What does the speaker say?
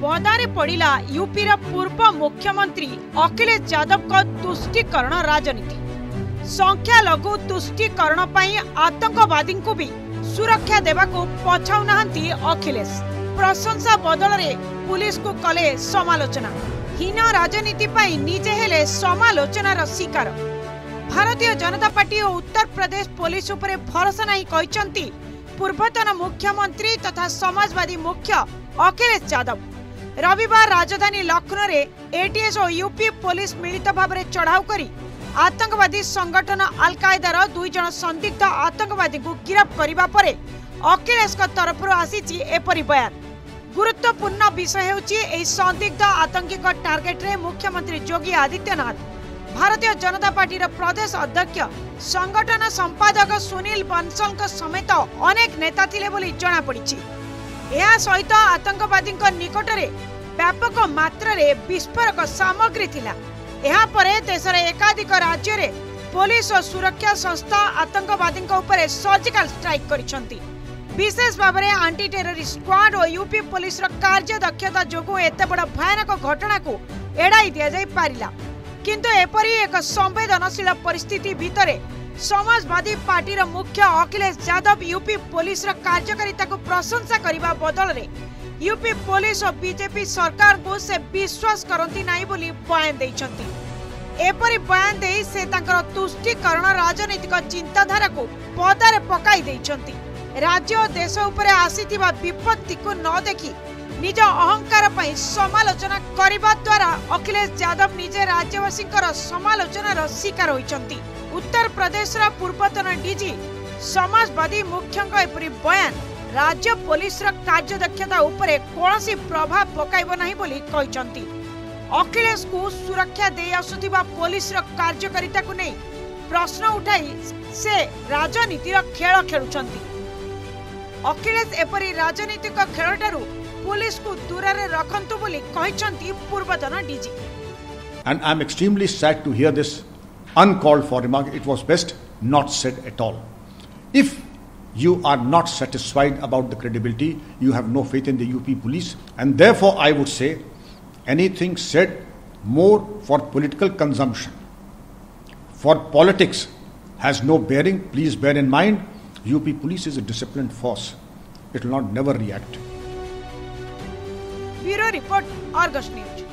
बदारे पडिला युपिर पूर्व मुख्यमंत्री अखिलेश जादवको तुष्टिकरण राजनीति संख्या संख्याघु तुष्टिकरण आतङ्कवादीको भी सुरक्षा देवको पछाउ अखिलेश प्रशंसा बदलले पुलिस समालोचना हीन राजनीति निजे समनार शिकार Bharatiya Janata party PERT Uttar Pradesh police उप भरोसा पूर्वतन मुख्यमंत्री तथा समाजवादी मुख्य अखिलेश यादव রবিবার রাজধানী লখনউরে এটিএস ও ইউপি পুলিশ মিলিতভাবে চড়াও করি আতনবাদী সংগঠন আলকায়েদার দুই জন সন্দেহ আতনবাদীক গ্রেফতার করিবা পরে অকিলেস্ক তরফরো আসিছি এপরিবায় গুরুত্বপূর্ণ বিষয় হউচি এই সন্দেহ আতনক টার্গেটরে মুখ্যমন্ত্রী যোগী আদিত্যনাথ ভারতীয় জনতা পার্টির প্রদেশ অধ্যক্ষ সংগঠন সম্পাদক সুনীল বনসলক समेत अनेक নেতাtile বলি জানা পড়িছি ଏହା ସହିତ ଆତଙ୍କବାଦୀଙ୍କ ନିକଟରେ ବ୍ୟାପକ ମାତ୍ରାରେ ବିସ୍ଫୋରକ ସାମଗ୍ରୀ ଥିଲା ଏହାପରେ ଦେଶର ଏକାଧିକ ରାଜ୍ୟରେ ପୋଲିସ ଓ ସୁରକ୍ଷା ସଂସ୍ଥା ଆତଙ୍କବାଦୀଙ୍କ ଉପରେ ସର୍ଜିକାଲ ଷ୍ଟ୍ରାଇକ୍ କରିଛନ୍ତି ବିଶେଷ ଭାବରେ ଆଣ୍ଟି ଟେରୋରିଷ୍ଟ ସ୍କ୍ୱାଡ୍ ଓ ୟୁପି ପୋଲିସର କାର୍ଯ୍ୟଦକ୍ଷତା ଯୋଗୁଁ ଏତେ ବଡ଼ ଭୟାନକ ଘଟଣାକୁ ଏଡ଼ାଇ ଦିଆଯାଇପାରିଲା କିନ୍ତୁ ଏପରି ଏକ ସମ୍ବେଦନଶୀଳ ପରିସ୍ଥିତି ଭିତରେ समाजवादी पार्टी मुख्य अखिलेश यादव यूपी पुलिस र प्रशंसा गरेको बदलले यूपी पुलिस और बीजेपी सरकार से विश्वास करती ना बोली बयान एपरी बयान दे से तुष्टिकरण राजनीतिक चिंताधारा को पदार पकड़ राज्य और देश उपरे आसी विपत्ति को न निज अहंकार समालोचना करने द्वारा अखिलेश यादव निजे राज्यवासी समालोचनार शिकार होती उत्तर प्रदेश पूर्वतन डीजी समाजवादी मुख्य बयान राज्य पुलिस कार्यदक्षता उपर कौन प्रभाव पकड़ अखिलेश को सुरक्षा दे आसुवा पुलिस कार्यकारिता को नहीं प्रश्न उठाई से राजनीतिर खेल खेलु अखिलेश एपरी राजनीतिक खेल ठार पुलिस को दूर रखत पूर्वतन DG And I'm extremely sad to hear this uncalled for remark, it was best not said at all. If you are not satisfied about the credibility, you have no faith in the UP police, and therefore I would say anything said more for political consumption, for politics, has no bearing. Please bear in mind, UP police is a disciplined force. It will not never react. Bureau Report, Argos News.